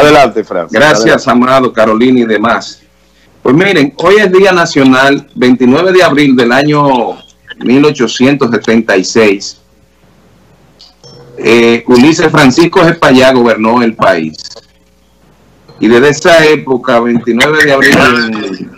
Adelante, Francis. Gracias, amado Carolina y demás. Pues miren, hoy es Día Nacional, 29 de abril del año 1876. Eh, Ulises Francisco Espallá gobernó el país. Y desde esa época, 29 de abril,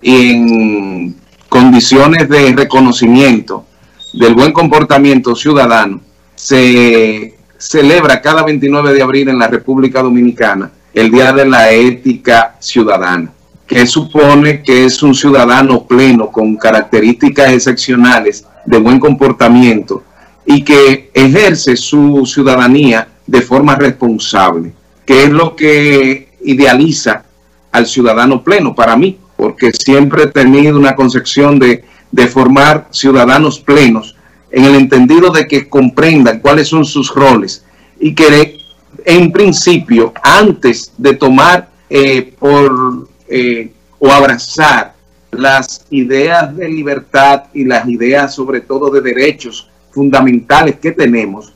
y en condiciones de reconocimiento del buen comportamiento ciudadano, se celebra cada 29 de abril en la República Dominicana el Día de la Ética Ciudadana, que supone que es un ciudadano pleno con características excepcionales de buen comportamiento y que ejerce su ciudadanía de forma responsable, que es lo que idealiza al ciudadano pleno para mí, porque siempre he tenido una concepción de, de formar ciudadanos plenos en el entendido de que comprendan cuáles son sus roles y que en principio, antes de tomar eh, por eh, o abrazar las ideas de libertad y las ideas sobre todo de derechos fundamentales que tenemos,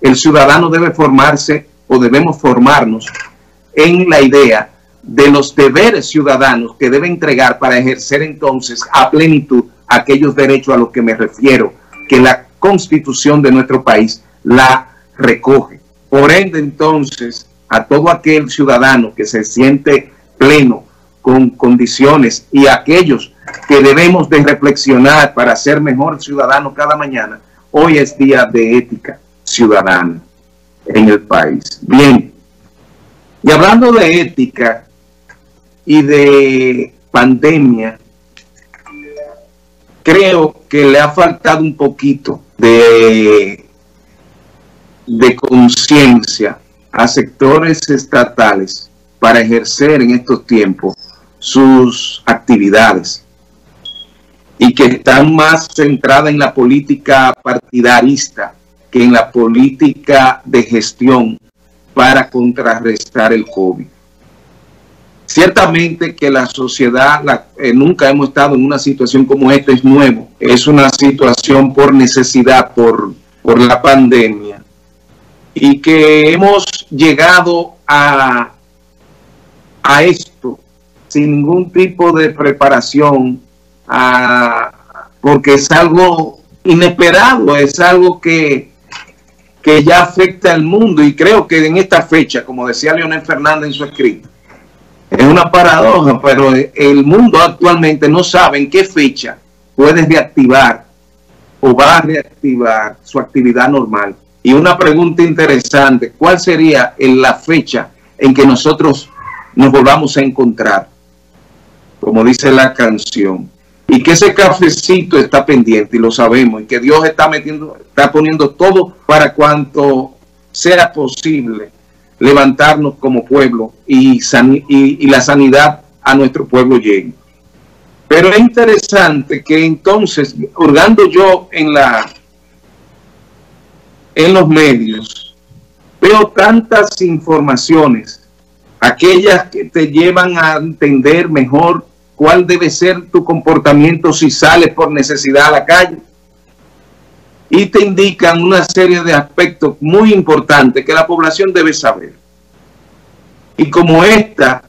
el ciudadano debe formarse o debemos formarnos en la idea de los deberes ciudadanos que debe entregar para ejercer entonces a plenitud aquellos derechos a los que me refiero, que la constitución de nuestro país la recoge. Por ende, entonces, a todo aquel ciudadano que se siente pleno con condiciones y aquellos que debemos de reflexionar para ser mejor ciudadano cada mañana, hoy es día de ética ciudadana en el país. Bien, y hablando de ética y de pandemia, creo que le ha faltado un poquito de, de conciencia a sectores estatales para ejercer en estos tiempos sus actividades y que están más centradas en la política partidarista que en la política de gestión para contrarrestar el COVID. Ciertamente que la sociedad, eh, nunca hemos estado en una situación como esta, es nuevo, es una situación por necesidad, por, por la pandemia, y que hemos llegado a, a esto sin ningún tipo de preparación, porque es algo inesperado, es algo que, que ya afecta al mundo, y creo que en esta fecha, como decía Leonel Fernández en su escrito, es una paradoja, pero el mundo actualmente no sabe en qué fecha puede reactivar o va a reactivar su actividad normal. Y una pregunta interesante, ¿cuál sería la fecha en que nosotros nos volvamos a encontrar? Como dice la canción. Y que ese cafecito está pendiente y lo sabemos. Y que Dios está metiendo, está poniendo todo para cuanto sea posible levantarnos como pueblo y, y, la sanidad a nuestro pueblo llegue. Pero es interesante que entonces, hurgando yo en la en los medios, veo tantas informaciones, aquellas que te llevan a entender mejor cuál debe ser tu comportamiento si sales por necesidad a la calle, y te indican una serie de aspectos muy importantes que la población debe saber. Y como esta,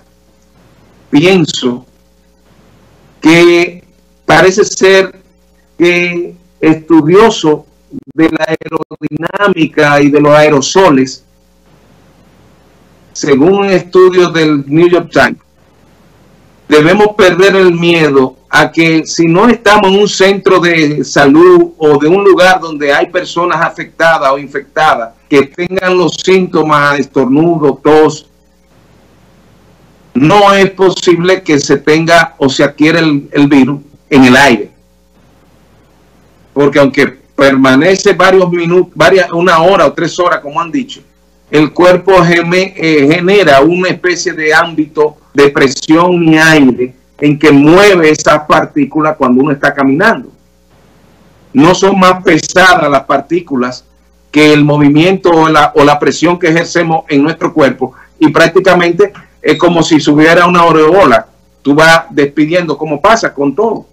pienso que parece ser que estudioso de la aerodinámica y de los aerosoles, según un estudio del New York Times, debemos perder el miedo a que si no estamos en un centro de salud o de un lugar donde hay personas afectadas o infectadas que tengan los síntomas, estornudo, tos, no es posible que se tenga o se adquiera el, virus en el aire. Porque aunque permanece varios minutos, varias, una hora o tres horas, como han dicho, el cuerpo eh, genera una especie de ámbito de presión y aire en que mueve esas partículas cuando uno está caminando. No son más pesadas las partículas que el movimiento o la, o la presión que ejercemos en nuestro cuerpo y prácticamente es como si subiera una aureola. Tú vas despidiendo como pasa con todo.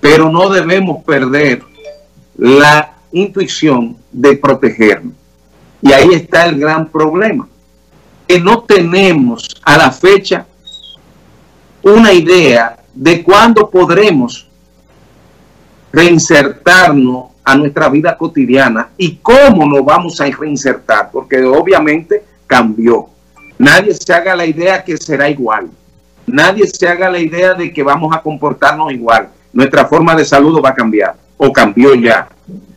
Pero no debemos perder la intuición de protegernos. Y ahí está el gran problema. que no tenemos a la fecha una idea de cuándo podremos reinsertarnos a nuestra vida cotidiana y cómo nos vamos a reinsertar, porque obviamente cambió. Nadie se haga la idea que será igual. Nadie se haga la idea de que vamos a comportarnos igual. Nuestra forma de saludo va a cambiar o cambió ya.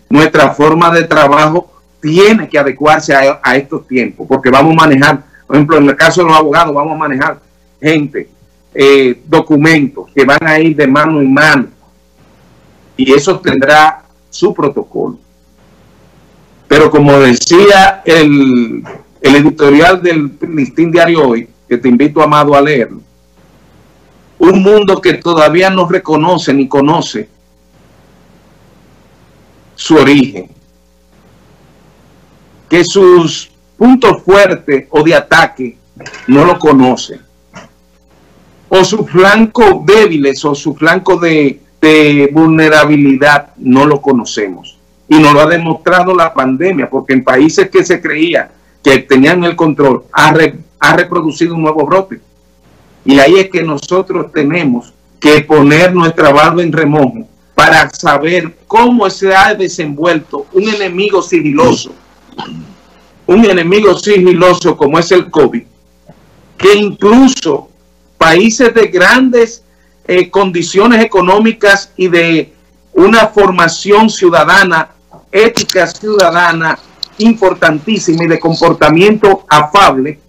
Nuestra forma de trabajo tiene que adecuarse a, estos tiempos, porque vamos a manejar, por ejemplo, en el caso de los abogados, vamos a manejar gente, eh, documentos que van a ir de mano en mano, y eso tendrá su protocolo. Pero como decía el, el editorial del Listín Diario hoy, que te invito, Amado, a leerlo, un mundo que todavía no reconoce ni conoce su origen, que sus puntos fuertes o de ataque no lo conoce, o sus flancos débiles o su flanco de, vulnerabilidad no lo conocemos. Y nos lo ha demostrado la pandemia, porque en países que se creía que tenían el control, ha, ha reproducido un nuevo brote. Y ahí es que nosotros tenemos que poner nuestra barba en remojo para saber cómo se ha desenvuelto un enemigo sigiloso, un enemigo sigiloso como es el COVID, que incluso países de grandes eh, condiciones económicas y de una formación ciudadana, ética ciudadana importantísima y de comportamiento afable,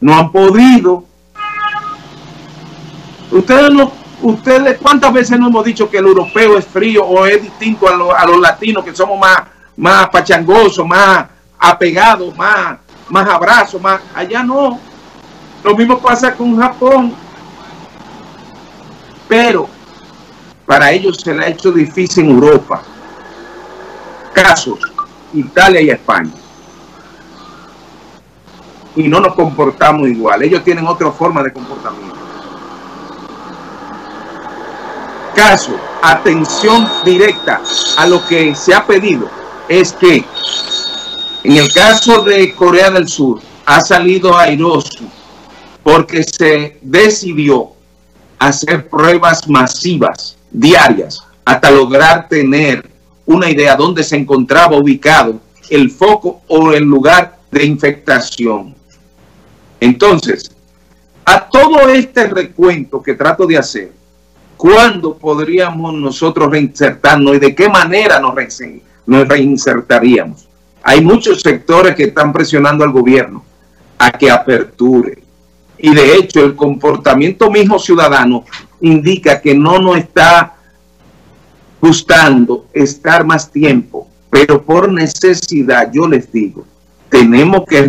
no han podido Ustedes, no, ustedes ¿cuántas veces no hemos dicho que el europeo es frío o es distinto a, los latinos, que somos más, más pachangosos, más apegados, más, más abrazos, más... Allá no. Lo mismo pasa con Japón. Pero para ellos se le ha hecho difícil en Europa. Casos, Italia y España. Y no nos comportamos igual. Ellos tienen otra forma de comportamiento. caso, atención directa a lo que se ha pedido, es que en el caso de Corea del Sur ha salido airoso porque se decidió hacer pruebas masivas, diarias, hasta lograr tener una idea dónde se encontraba ubicado el foco o el lugar de infectación. Entonces, a todo este recuento que trato de hacer, ¿Cuándo podríamos nosotros reinsertarnos y de qué manera nos, reinsertaríamos? Hay muchos sectores que están presionando al gobierno a que aperture. Y de hecho el comportamiento mismo ciudadano indica que no nos está gustando estar más tiempo, pero por necesidad, yo les digo, tenemos que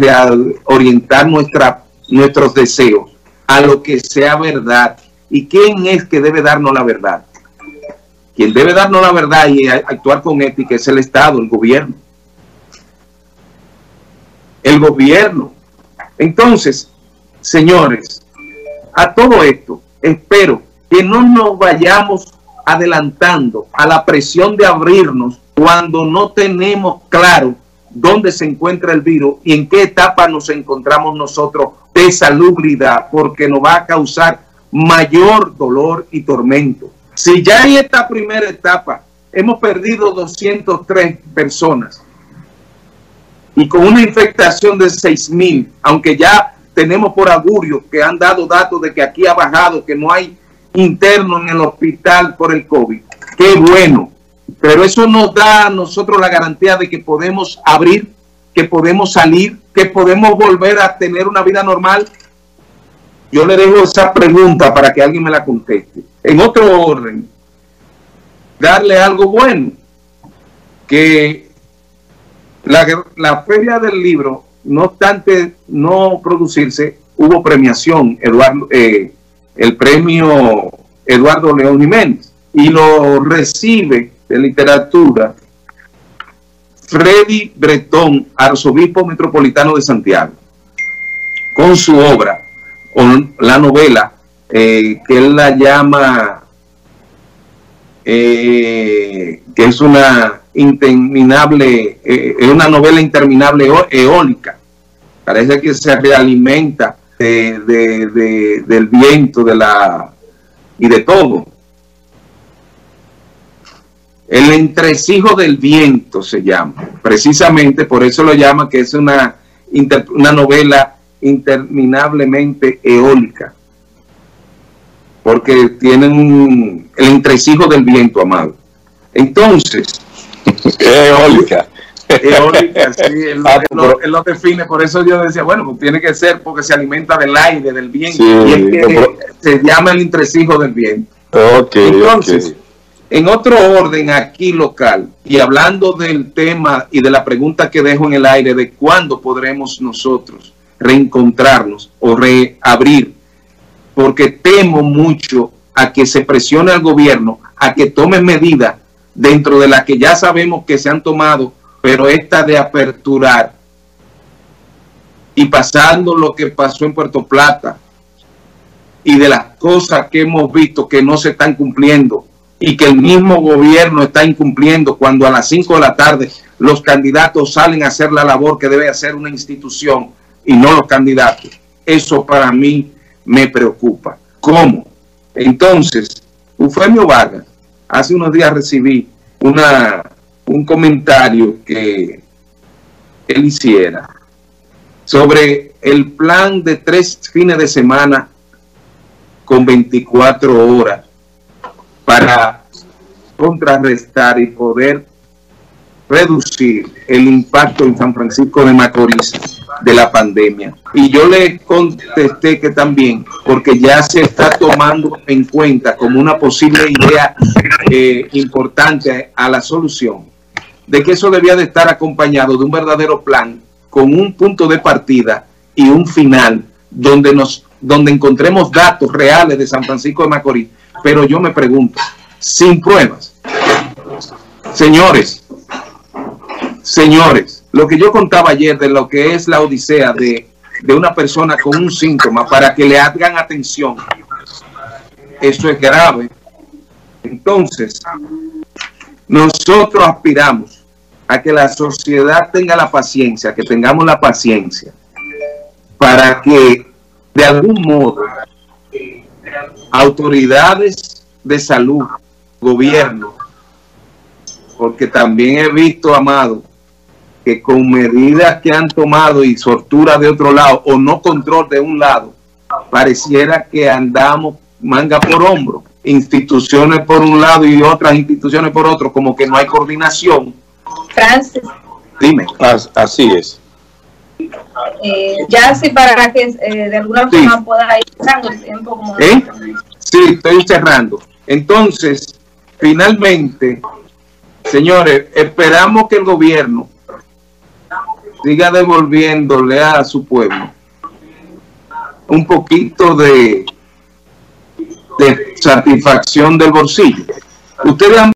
orientar nuestra, nuestros deseos a lo que sea verdad ¿Y quién es que debe darnos la verdad? Quien debe darnos la verdad y actuar con ética es el Estado, el gobierno. El gobierno. Entonces, señores, a todo esto, espero que no nos vayamos adelantando a la presión de abrirnos cuando no tenemos claro dónde se encuentra el virus y en qué etapa nos encontramos nosotros de salubridad, porque nos va a causar mayor dolor y tormento. Si ya en esta primera etapa hemos perdido 203 personas y con una infectación de 6 mil, aunque ya tenemos por augurio que han dado datos de que aquí ha bajado, que no hay interno en el hospital por el COVID. Qué bueno. Pero eso nos da a nosotros la garantía de que podemos abrir, que podemos salir, que podemos volver a tener una vida normal yo le dejo esa pregunta para que alguien me la conteste. En otro orden, darle algo bueno, que la, feria del libro, no obstante no producirse, hubo premiación, Eduardo, eh, el premio Eduardo León Jiménez, y lo recibe de literatura Freddy Bretón, arzobispo metropolitano de Santiago, con su obra con la novela eh, que él la llama, eh, que es una interminable, eh, es una novela interminable eólica, Parece que se realimenta del viento de la y de todo. El entresijo del viento se llama. Precisamente por eso lo llama que es una, una novela interminablemente eólica. Porque tienen el entresijo del viento, amado. Entonces. Eólica. Eólica, sí, ah, él, lo, define, por eso yo decía, bueno, pues tiene que ser porque se alimenta del aire, del viento, y es que se llama el entresijo del viento. Entonces, en otro orden aquí local, y hablando del tema y de la pregunta que dejo en el aire de cuándo podremos nosotros reencontrarnos o reabrir, porque temo mucho a que se presione al gobierno a que tome medidas dentro de las que ya sabemos que se han tomado, pero esta de aperturar y pasando lo que pasó en Puerto Plata y de las cosas que hemos visto que no se están cumpliendo y que el mismo gobierno está incumpliendo cuando a las 5 de la tarde los candidatos salen a hacer la labor que debe hacer una institución y no los candidatos. Eso para mí me preocupa. ¿Cómo? Entonces, Eufemio Vargas, hace unos días recibí una, un comentario que él hiciera sobre el plan de tres fines de semana con 24 horas para contrarrestar y poder reducir el impacto en San Francisco de Macorís de la pandemia. Y yo le contesté que también, porque ya se está tomando en cuenta como una posible idea eh, importante a la solución, de que eso debía de estar acompañado de un verdadero plan con un punto de partida y un final donde nos donde encontremos datos reales de San Francisco de Macorís. Pero yo me pregunto, sin pruebas, señores, señores, lo que yo contaba ayer de lo que es la odisea de, de una persona con un síntoma para que le hagan atención, eso es grave. Entonces, nosotros aspiramos a que la sociedad tenga la paciencia, que tengamos la paciencia para que de algún modo autoridades de salud, gobierno, porque también he visto, Amado, que con medidas que han tomado y sortura de otro lado o no control de un lado, pareciera que andamos manga por hombro, instituciones por un lado y otras instituciones por otro, como que no hay coordinación Francis. Dime. así es. Eh, ya sí, para que eh, de alguna forma pueda ir cerrando el tiempo. Como ¿Eh? Sí, estoy cerrando. Entonces, finalmente, señores, esperamos que el gobierno siga devolviéndole a su pueblo un poquito de, satisfacción del bolsillo. Ustedes han